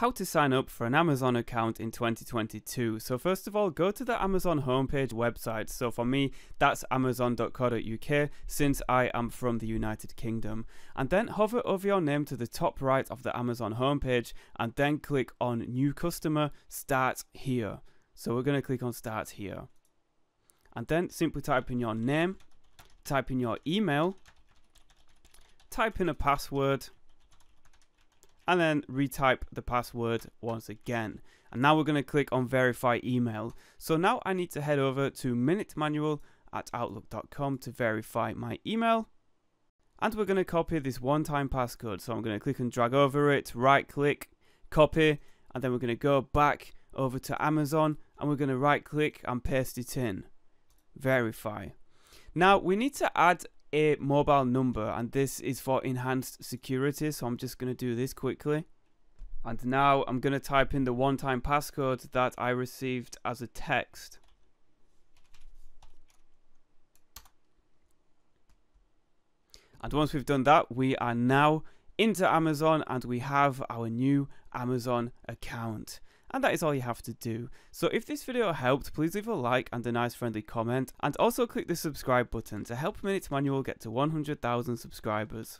how to sign up for an Amazon account in 2022. So first of all, go to the Amazon homepage website. So for me, that's amazon.co.uk since I am from the United Kingdom. And then hover over your name to the top right of the Amazon homepage and then click on new customer, start here. So we're going to click on start here. And then simply type in your name, type in your email, type in a password, and then retype the password once again. And now we're going to click on verify email. So now I need to head over to minutemanual at outlook.com to verify my email. And we're going to copy this one-time passcode. So I'm going to click and drag over it, right click, copy, and then we're going to go back over to Amazon and we're going to right click and paste it in. Verify. Now we need to add a mobile number and this is for enhanced security so I'm just going to do this quickly. And now I'm going to type in the one-time passcode that I received as a text. And once we've done that we are now into Amazon and we have our new Amazon account and that is all you have to do. So if this video helped, please leave a like and a nice friendly comment, and also click the subscribe button to help Minute Manual get to 100,000 subscribers.